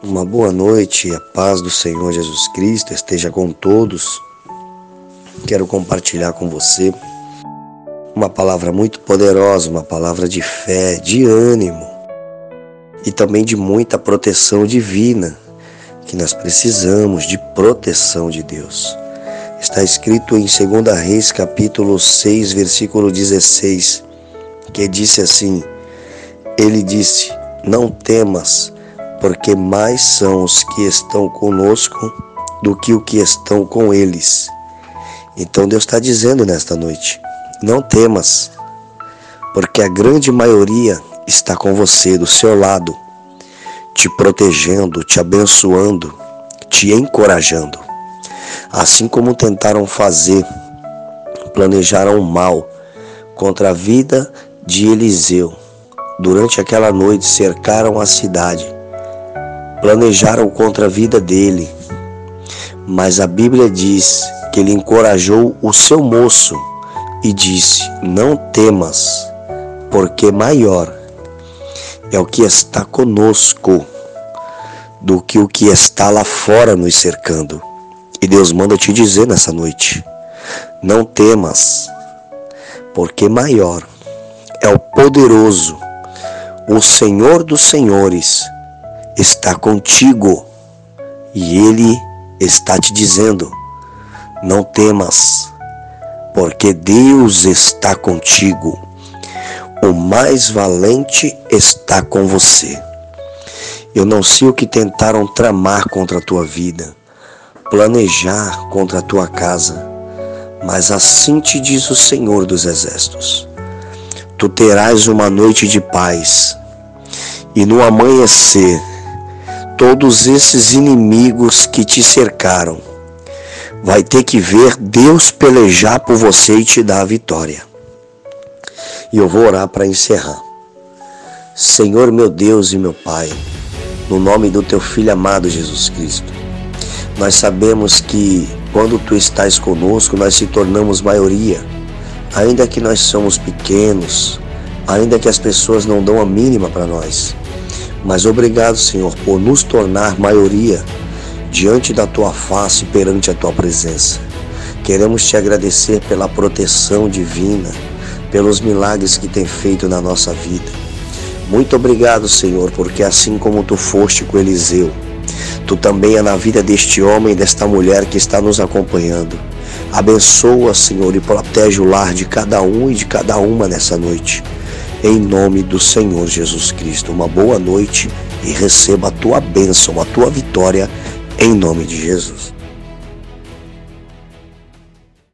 Uma boa noite, a paz do Senhor Jesus Cristo esteja com todos. Quero compartilhar com você uma palavra muito poderosa, uma palavra de fé, de ânimo e também de muita proteção divina, que nós precisamos de proteção de Deus. Está escrito em 2 Reis, capítulo 6, versículo 16, que disse assim: Ele disse: Não temas, porque mais são os que estão conosco do que o que estão com eles. Então Deus está dizendo nesta noite: não temas, porque a grande maioria está com você, do seu lado, te protegendo, te abençoando, te encorajando. Assim como tentaram fazer, planejaram mal contra a vida de Eliseu. Durante aquela noite cercaram a cidade planejaram contra a vida dele. Mas a Bíblia diz que ele encorajou o seu moço e disse: Não temas, porque maior é o que está conosco do que o que está lá fora nos cercando. E Deus manda te dizer nessa noite: Não temas, porque maior é o poderoso, o Senhor dos Senhores está contigo e Ele está te dizendo: não temas, porque Deus está contigo. O mais valente está com você. Eu não sei o que tentaram tramar contra a tua vida, planejar contra a tua casa, mas assim te diz o Senhor dos Exércitos: tu terás uma noite de paz, e no amanhecer todos esses inimigos que te cercaram. Vai ter que ver Deus pelejar por você e te dar a vitória. E eu vou orar para encerrar. Senhor meu Deus e meu Pai, no nome do teu filho amado Jesus Cristo, nós sabemos que quando tu estás conosco, nós se tornamos maioria, ainda que nós somos pequenos, ainda que as pessoas não dão a mínima para nós. Mas obrigado, Senhor, por nos tornar maioria diante da tua face perante a tua presença. Queremos te agradecer pela proteção divina, pelos milagres que tem feito na nossa vida. Muito obrigado, Senhor, porque assim como tu foste com Eliseu, tu também é na vida deste homem e desta mulher que está nos acompanhando. Abençoa, Senhor, e protege o lar de cada um e de cada uma nessa noite em nome do Senhor Jesus Cristo. Uma boa noite e receba a tua bênção, a tua vitória, em nome de Jesus.